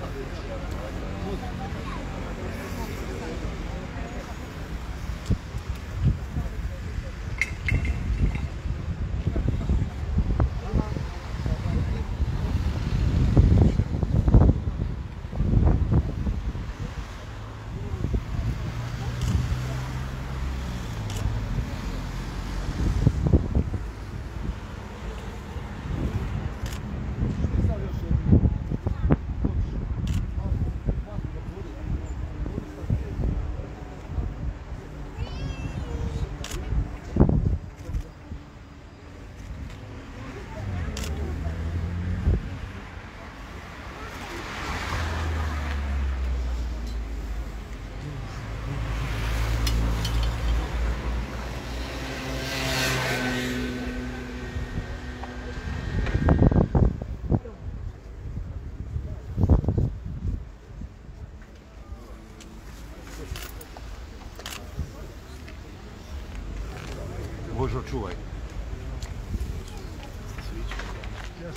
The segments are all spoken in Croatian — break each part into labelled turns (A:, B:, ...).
A: Thank you. dużo czułej. Ja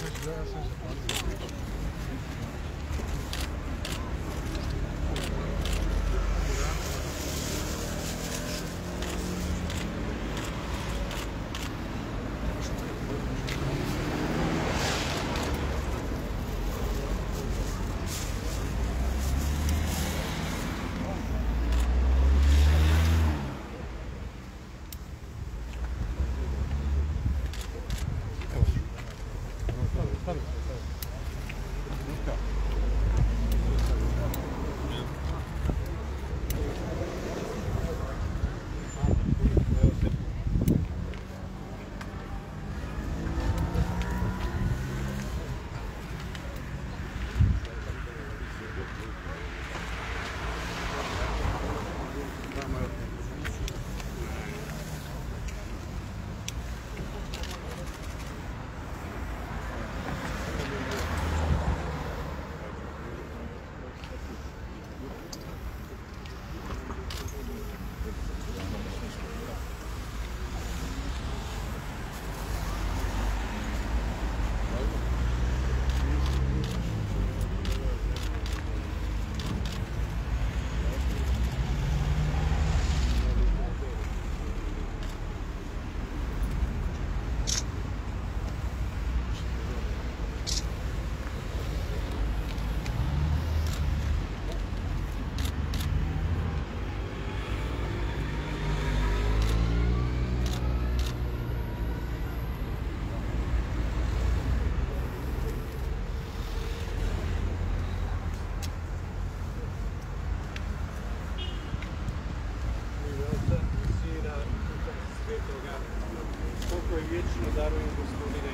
A: Pokoj vječni darujem gospodine.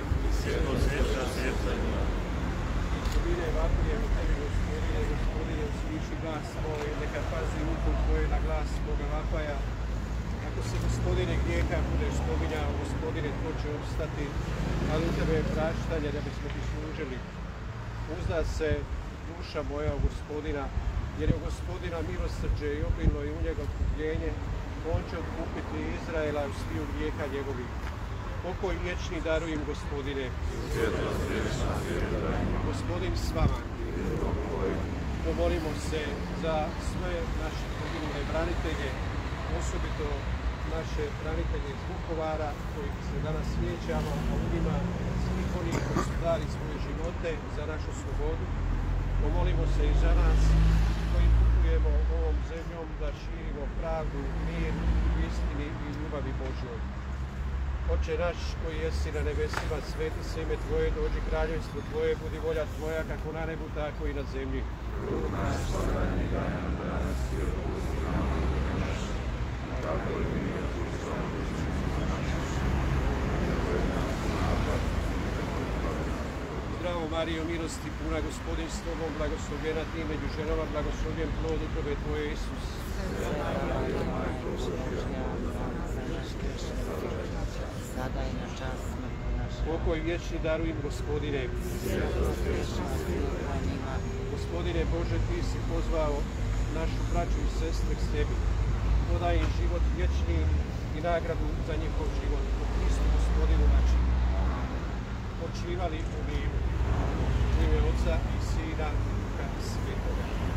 A: Gospodine, tebi gospodine, gospodine, usliši glas moj, neka pazi uho tvoje na glas Boga vapaja. Ako se gospodine grijeha budeš spominjao, gospodine, tko će obstati, ali u tebe je praštanje da bismo ti služili. Uzda se duša moja gospodina, jer je gospodina milosrđe i obilno i u njega otkupljenje, on će otkupiti Izraela sviju grijeha njegovih. Pokoj vječni darujem gospodine. Gospodin s vama. Pomolimo se za sve naše poginule branitelje, osobito naše branitelje iz Vukovara koji se danas sjećamo, a u njima svih onih koji su dali svoje živote za našu slobodu. Pomolimo se i za nas koji putujemo ovom zemljom da širimo pravdu, mir, istini i ljubavi Božjoj. Oče naš koji jesi na nebesima, sveti se ime Tvoje, dođi kraljevstvo Tvoje, budi volja Tvoja kako na nebu, tako i na zemlji. Zdravo Marijo, milosti puna, gospodin s Tobom, blagoslovljena Ti među ženama, blagoslovljen plod utrobe Tvoje, Isus.
B: sada i na čas smrti naše.
A: Pokoj vječni darujem, gospodine. Gospodine Bože, Ti si pozvao našu braću i sestre k sebi. Podaj im život vječni i nagradu za njihov život. Po Kristu gospodinu našim. Počivali u miru. U ime Oca i Sina i Duha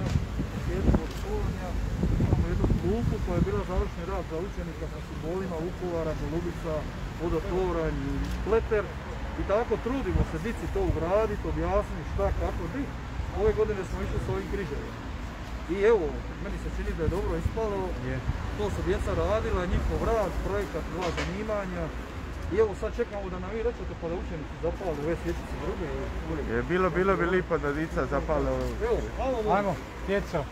C: naš sjednu od školovanja. Imamo jednu klupu koja je bila završni rad za učenika sa simbolima Vukovara, Golubica, vodotoranj i pleter. I tako trudimo se dici to ugraditi, objasniti šta, kako, di. Ove godine smo išli s ovim križevima. I evo, meni se čini da je dobro ispalo. To su djeca radila, njihov rad, projekat, dva zanimanja. I evo sad čekamo da nam vi rećete pa da učenici zapale ove svječice druge. i-
D: Je bilo, bilo bi lipo da dica zapale ovo.
A: Evo, molim.
C: Ajmo, djeco.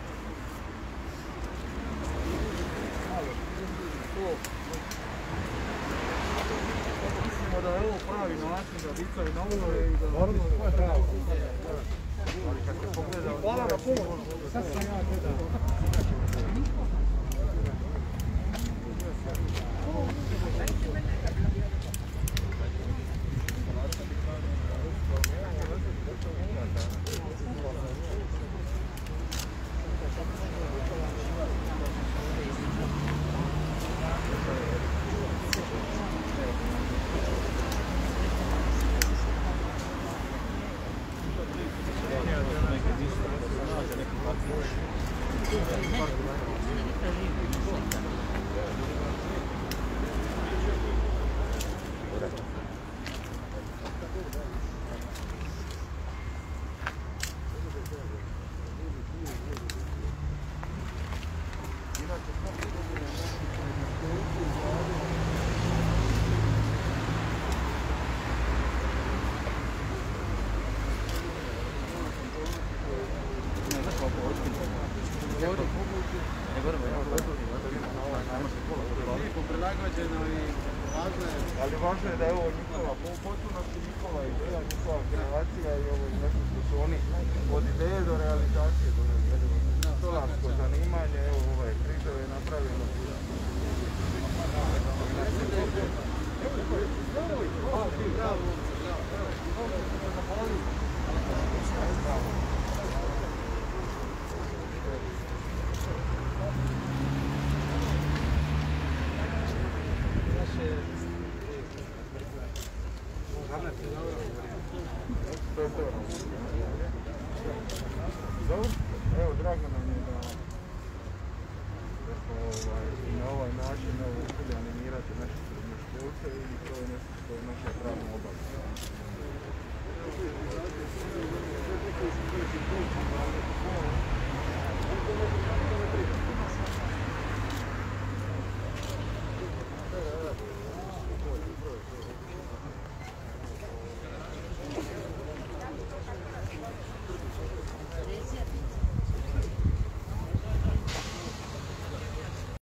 A: Mislimo da je ovo pravi način da dicovi i da... Hvala na pomoć.
C: Sad sam ja gledao. ですね。
D: Ali važno je da je ovo njihova, po potpunosti njihova ideja, njihova kreacija i ovo nešto što su oni od ideje do realizacije doveli. Stolarsko zanimanje, evo ovaj križeve je napravljeno. dobro. Evo, drago nam je da ovaj, na ovaj način naše uspjeli animirati naše srednjoškolce i to je nešto što je naša pravna obaveza. Thank